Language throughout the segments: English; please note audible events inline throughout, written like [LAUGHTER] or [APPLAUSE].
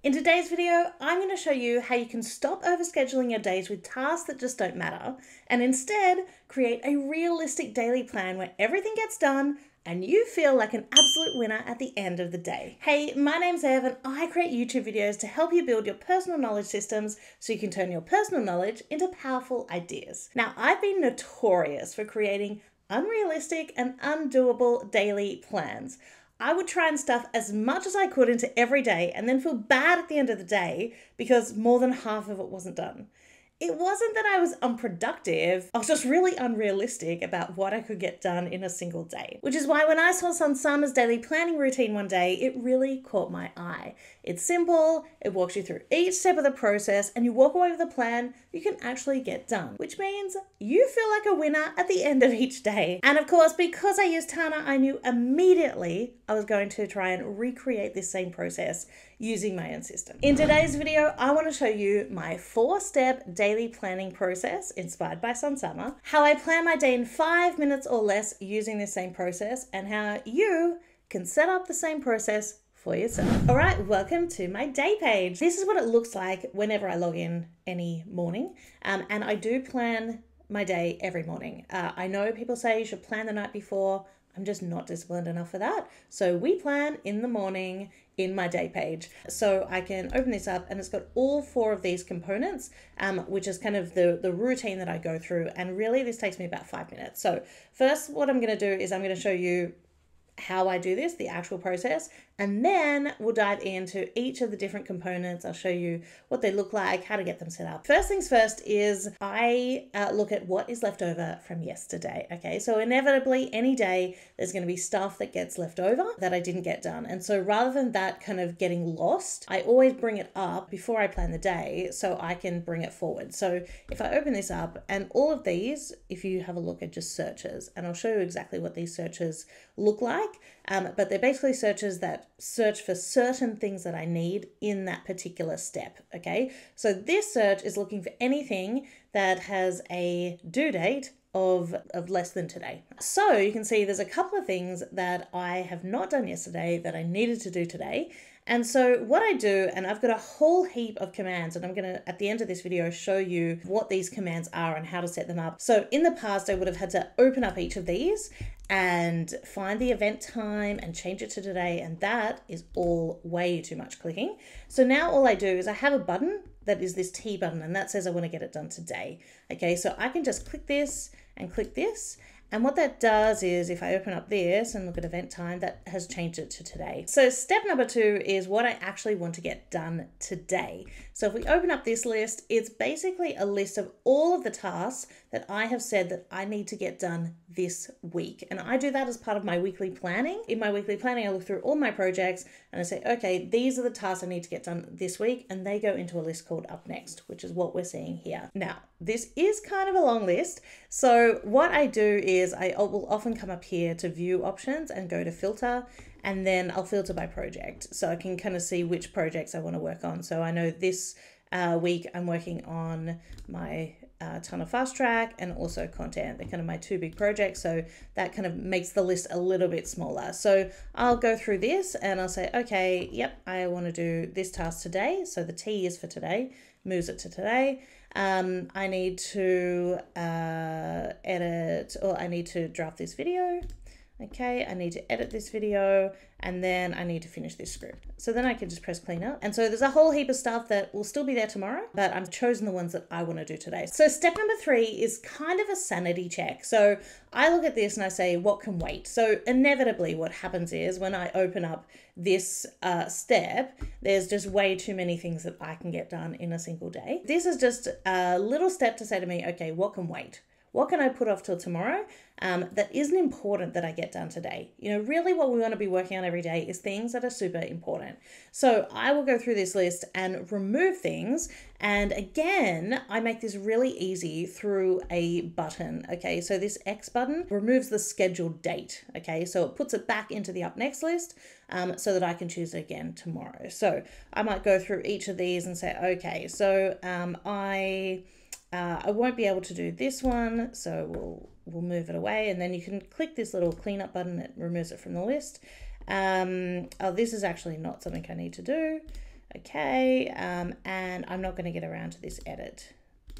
In today's video, I'm going to show you how you can stop overscheduling your days with tasks that just don't matter and instead create a realistic daily plan where everything gets done and you feel like an absolute winner at the end of the day. Hey, my name's Ev and I create YouTube videos to help you build your personal knowledge systems so you can turn your personal knowledge into powerful ideas. Now, I've been notorious for creating unrealistic and undoable daily plans. I would try and stuff as much as I could into every day and then feel bad at the end of the day because more than half of it wasn't done it wasn't that I was unproductive, I was just really unrealistic about what I could get done in a single day. Which is why when I saw Sunsama's daily planning routine one day, it really caught my eye. It's simple, it walks you through each step of the process, and you walk away with a plan you can actually get done, which means you feel like a winner at the end of each day. And of course, because I used Tana, I knew immediately I was going to try and recreate this same process using my own system. In today's video, I want to show you my four step daily planning process inspired by Sunsama, how I plan my day in five minutes or less using this same process, and how you can set up the same process for yourself. All right, welcome to my day page. This is what it looks like whenever I log in any morning. Um, and I do plan my day every morning. Uh, I know people say you should plan the night before. I'm just not disciplined enough for that. So we plan in the morning in my day page. So I can open this up and it's got all four of these components, um, which is kind of the, the routine that I go through. And really this takes me about five minutes. So first what I'm gonna do is I'm gonna show you how I do this, the actual process, and then we'll dive into each of the different components. I'll show you what they look like, how to get them set up. First things first is I uh, look at what is left over from yesterday. Okay, so inevitably, any day there's going to be stuff that gets left over that I didn't get done. And so rather than that kind of getting lost, I always bring it up before I plan the day so I can bring it forward. So if I open this up, and all of these, if you have a look at just searches, and I'll show you exactly what these searches look like. Um, but they're basically searches that search for certain things that I need in that particular step. Okay, so this search is looking for anything that has a due date of, of less than today. So you can see there's a couple of things that I have not done yesterday that I needed to do today. And so what I do, and I've got a whole heap of commands, and I'm gonna, at the end of this video, show you what these commands are and how to set them up. So in the past, I would have had to open up each of these and find the event time and change it to today. And that is all way too much clicking. So now all I do is I have a button that is this T button and that says I want to get it done today. Okay, so I can just click this and click this and what that does is if I open up this and look at event time, that has changed it to today. So step number two is what I actually want to get done today. So if we open up this list, it's basically a list of all of the tasks that I have said that I need to get done this week. And I do that as part of my weekly planning. In my weekly planning, I look through all my projects and I say, okay, these are the tasks I need to get done this week. And they go into a list called Up Next, which is what we're seeing here. Now, this is kind of a long list. So what I do is I will often come up here to view options and go to filter and then I'll filter by project. So I can kind of see which projects I want to work on. So I know this uh, week I'm working on my uh, Tana Fast Track and also content. They're kind of my two big projects. So that kind of makes the list a little bit smaller. So I'll go through this and I'll say, okay, yep, I want to do this task today. So the T is for today, moves it to today. Um, I need to uh, edit or I need to draft this video. Okay, I need to edit this video and then I need to finish this script. So then I can just press clean up. And so there's a whole heap of stuff that will still be there tomorrow, but I've chosen the ones that I want to do today. So step number three is kind of a sanity check. So I look at this and I say, what can wait? So inevitably what happens is when I open up this uh, step, there's just way too many things that I can get done in a single day. This is just a little step to say to me, okay, what can wait? What can I put off till tomorrow um, that isn't important that I get done today? You know, really what we want to be working on every day is things that are super important. So I will go through this list and remove things. And again, I make this really easy through a button. Okay, so this X button removes the scheduled date. Okay, so it puts it back into the up next list um, so that I can choose it again tomorrow. So I might go through each of these and say, okay, so um, I uh, I won't be able to do this one, so we'll, we'll move it away. And then you can click this little cleanup button that removes it from the list. Um, oh, this is actually not something I need to do. Okay, um, and I'm not going to get around to this edit.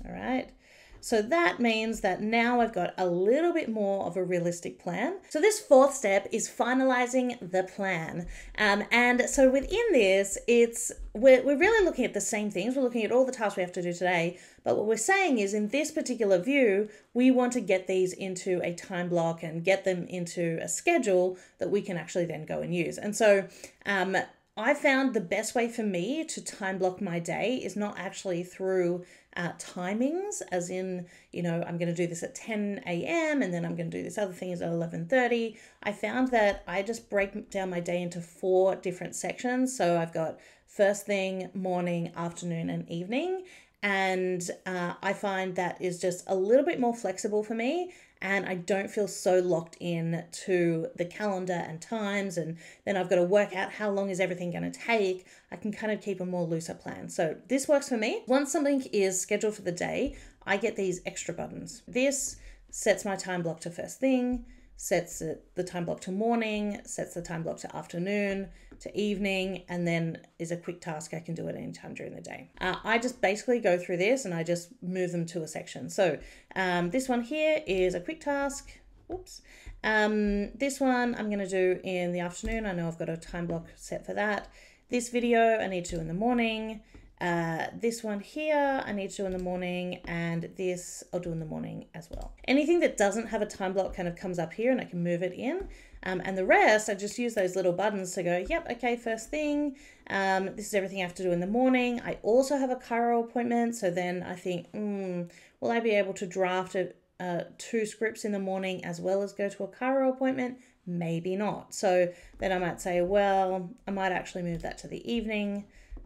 All right. So that means that now I've got a little bit more of a realistic plan. So this fourth step is finalizing the plan. Um, and so within this, it's we're, we're really looking at the same things. We're looking at all the tasks we have to do today. But what we're saying is in this particular view, we want to get these into a time block and get them into a schedule that we can actually then go and use. And so um, I found the best way for me to time block my day is not actually through uh, timings, as in, you know, I'm going to do this at 10 a.m. and then I'm going to do this other thing at 11:30. I found that I just break down my day into four different sections. So I've got first thing, morning, afternoon, and evening. And uh, I find that is just a little bit more flexible for me and I don't feel so locked in to the calendar and times and then I've got to work out how long is everything going to take. I can kind of keep a more looser plan. So this works for me. Once something is scheduled for the day, I get these extra buttons. This sets my time block to first thing, sets the time block to morning, sets the time block to afternoon, to evening, and then is a quick task I can do at any time during the day. Uh, I just basically go through this and I just move them to a section. So um, this one here is a quick task. Oops. Um, this one I'm going to do in the afternoon. I know I've got a time block set for that. This video I need to do in the morning. Uh, this one here I need to do in the morning and this I'll do in the morning as well. Anything that doesn't have a time block kind of comes up here and I can move it in. Um, and the rest, I just use those little buttons to go, yep, okay, first thing. Um, this is everything I have to do in the morning. I also have a chiro appointment. So then I think, mm, will I be able to draft a, uh, two scripts in the morning as well as go to a chiro appointment? Maybe not. So then I might say, well, I might actually move that to the evening.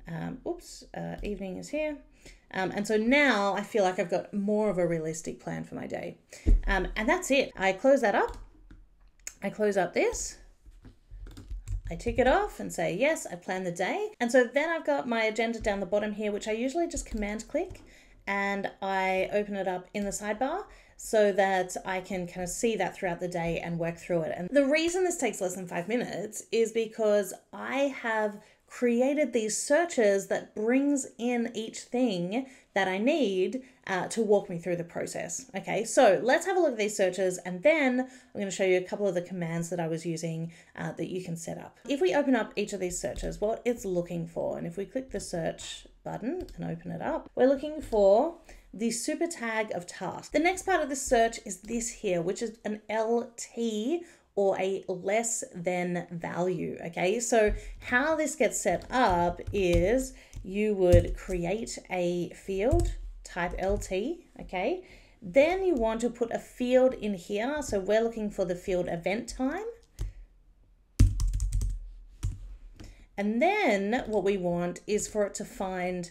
Um, oops, uh, evening is here. Um, and so now I feel like I've got more of a realistic plan for my day. Um, and that's it. I close that up. I close up this. I tick it off and say, yes, I plan the day. And so then I've got my agenda down the bottom here, which I usually just command click and I open it up in the sidebar so that I can kind of see that throughout the day and work through it. And the reason this takes less than five minutes is because I have created these searches that brings in each thing that I need uh, to walk me through the process. Okay, so let's have a look at these searches and then I'm going to show you a couple of the commands that I was using uh, that you can set up. If we open up each of these searches, what it's looking for, and if we click the search button and open it up, we're looking for the super tag of task. The next part of the search is this here, which is an LT or a less than value. Okay, so how this gets set up is you would create a field type LT, okay? Then you want to put a field in here. So we're looking for the field event time. And then what we want is for it to find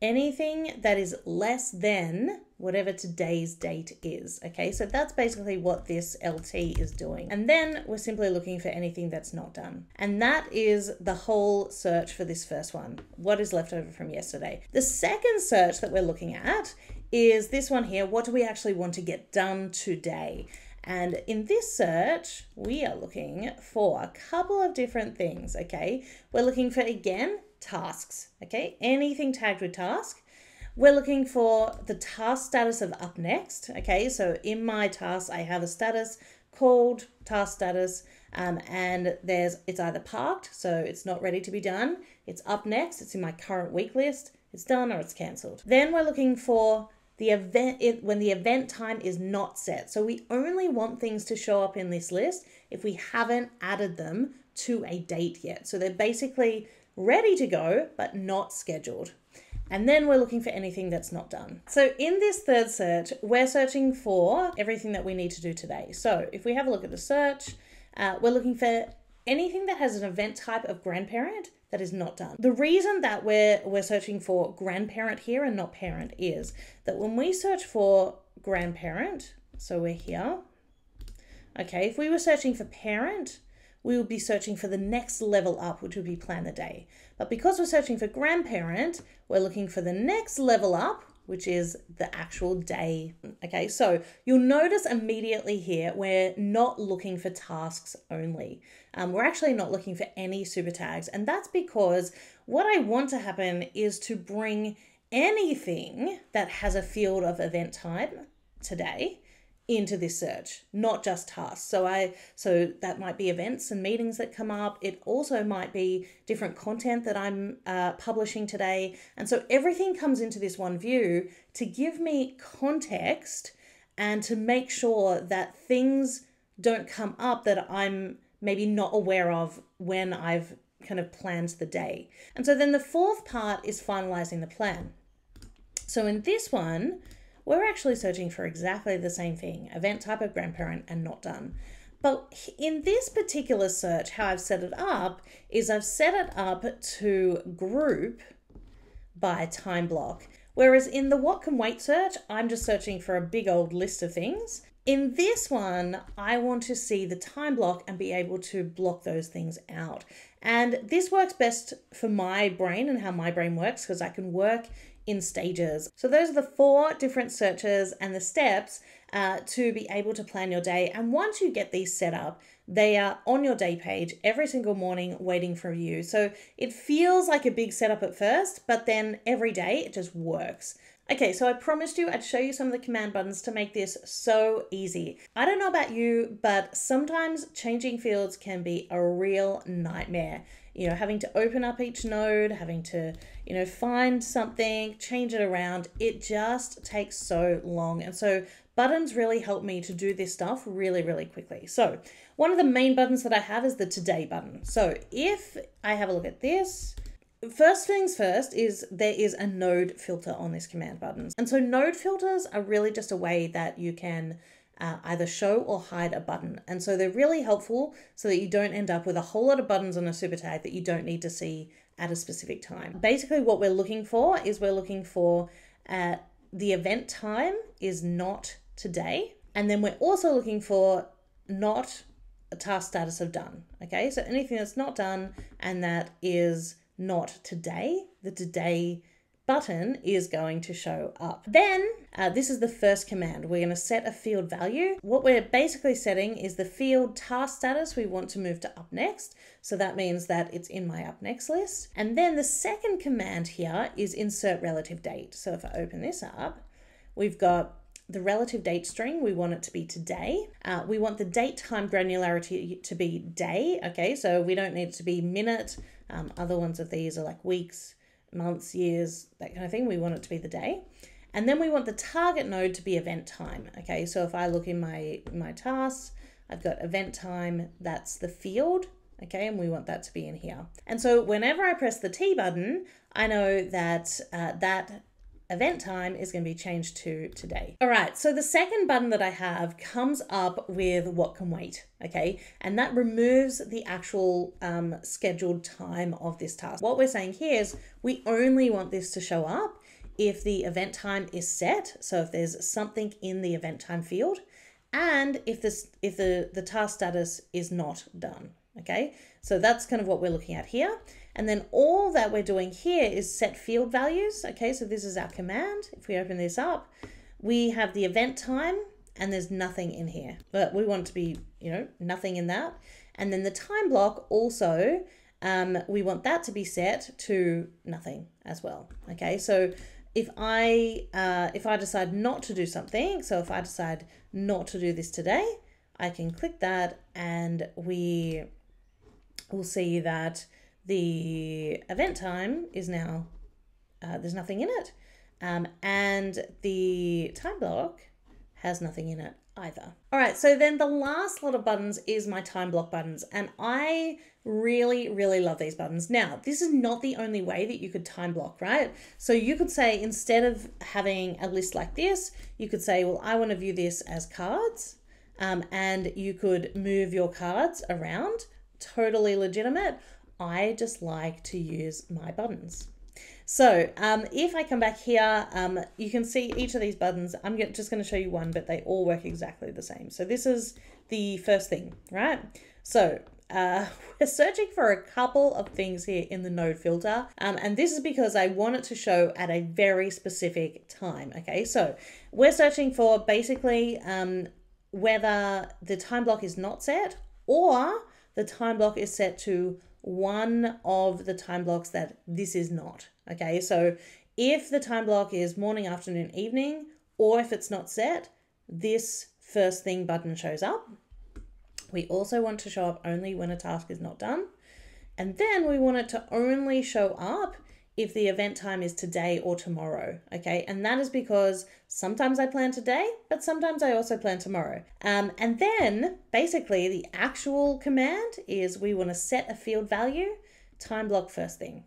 anything that is less than whatever today's date is. Okay, so that's basically what this LT is doing. And then we're simply looking for anything that's not done. And that is the whole search for this first one. What is left over from yesterday? The second search that we're looking at is this one here. What do we actually want to get done today? And in this search, we are looking for a couple of different things, okay? We're looking for, again, tasks, okay? Anything tagged with task. We're looking for the task status of up next, okay? So in my task, I have a status called task status, um, and there's it's either parked, so it's not ready to be done. It's up next, it's in my current week list, it's done or it's cancelled. Then we're looking for the event when the event time is not set. So we only want things to show up in this list if we haven't added them to a date yet. So they're basically ready to go, but not scheduled. And then we're looking for anything that's not done. So in this third search, we're searching for everything that we need to do today. So if we have a look at the search, uh, we're looking for anything that has an event type of grandparent that is not done. The reason that we're we're searching for grandparent here and not parent is that when we search for grandparent, so we're here. Okay, if we were searching for parent, we would be searching for the next level up, which would be plan the day. But because we're searching for grandparent, we're looking for the next level up, which is the actual day. Okay, so you'll notice immediately here we're not looking for tasks only. Um, we're actually not looking for any super tags, and that's because what I want to happen is to bring anything that has a field of event time today into this search not just tasks. So i so that might be events and meetings that come up. It also might be different content that i'm uh, publishing today. And so everything comes into this one view to give me context and to make sure that things don't come up that i'm maybe not aware of when i've kind of planned the day. And so then the fourth part is finalizing the plan. So in this one we're actually searching for exactly the same thing event type of grandparent and not done. But in this particular search, how I've set it up is I've set it up to group by time block. Whereas in the what can wait search, I'm just searching for a big old list of things. In this one, I want to see the time block and be able to block those things out. And this works best for my brain and how my brain works because I can work in stages. So, those are the four different searches and the steps uh, to be able to plan your day. And once you get these set up, they are on your day page every single morning waiting for you. So, it feels like a big setup at first, but then every day it just works. Okay, so I promised you I'd show you some of the command buttons to make this so easy. I don't know about you, but sometimes changing fields can be a real nightmare you know, having to open up each node, having to, you know, find something, change it around. It just takes so long. And so buttons really help me to do this stuff really, really quickly. So one of the main buttons that I have is the today button. So if I have a look at this, First things first is there is a node filter on this command button. And so node filters are really just a way that you can uh, either show or hide a button. And so they're really helpful so that you don't end up with a whole lot of buttons on a super tag that you don't need to see at a specific time. Basically, what we're looking for is we're looking for uh, the event time is not today. And then we're also looking for not a task status of done. Okay, so anything that's not done and that is not today, the today button is going to show up. Then uh, this is the first command. We're going to set a field value. What we're basically setting is the field task status we want to move to up next. So that means that it's in my up next list. And then the second command here is insert relative date. So if I open this up, we've got the relative date string, we want it to be today. Uh, we want the date time granularity to be day. Okay, so we don't need it to be minute. Um, other ones of these are like weeks, months, years, that kind of thing. We want it to be the day. And then we want the target node to be event time. Okay, so if I look in my, my tasks, I've got event time, that's the field. Okay, and we want that to be in here. And so whenever I press the T button, I know that uh, that event time is going to be changed to today. All right, so the second button that I have comes up with what can wait, okay? And that removes the actual um, scheduled time of this task. What we're saying here is we only want this to show up if the event time is set, so if there's something in the event time field, and if this if the, the task status is not done, okay? So that's kind of what we're looking at here. And then all that we're doing here is set field values. Okay, so this is our command. If we open this up, we have the event time and there's nothing in here, but we want to be, you know, nothing in that. And then the time block also, um, we want that to be set to nothing as well. Okay, so if I uh, if I decide not to do something, so if I decide not to do this today, I can click that and we will see that the event time is now, uh, there's nothing in it. Um, and the time block has nothing in it either. All right, so then the last lot of buttons is my time block buttons, and I really, really love these buttons. Now, this is not the only way that you could time block, right? So you could say instead of having a list like this, you could say, well, I want to view this as cards, um, and you could move your cards around, totally legitimate. I just like to use my buttons. So um, if I come back here, um, you can see each of these buttons. I'm just going to show you one, but they all work exactly the same. So this is the first thing, right? So uh, [LAUGHS] we're searching for a couple of things here in the node filter. Um, and this is because I want it to show at a very specific time. Okay, so we're searching for basically um, whether the time block is not set or the time block is set to one of the time blocks that this is not. Okay, so if the time block is morning, afternoon, evening, or if it's not set, this first thing button shows up. We also want to show up only when a task is not done. And then we want it to only show up if the event time is today or tomorrow. Okay, and that is because sometimes I plan today, but sometimes I also plan tomorrow. Um, and then basically, the actual command is we want to set a field value, time block first thing.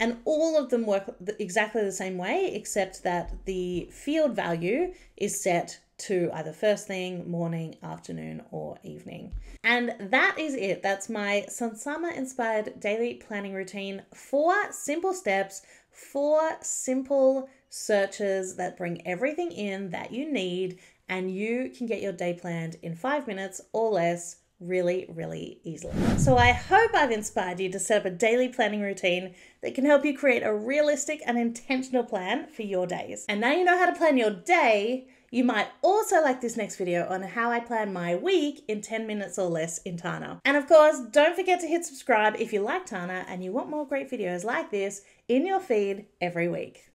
And all of them work exactly the same way, except that the field value is set to either first thing, morning, afternoon, or evening. And that is it. That's my Sunsama inspired daily planning routine. Four simple steps, four simple searches that bring everything in that you need, and you can get your day planned in five minutes or less really, really easily. So I hope I've inspired you to set up a daily planning routine that can help you create a realistic and intentional plan for your days. And now you know how to plan your day you might also like this next video on how I plan my week in 10 minutes or less in Tana. And of course, don't forget to hit subscribe if you like Tana and you want more great videos like this in your feed every week.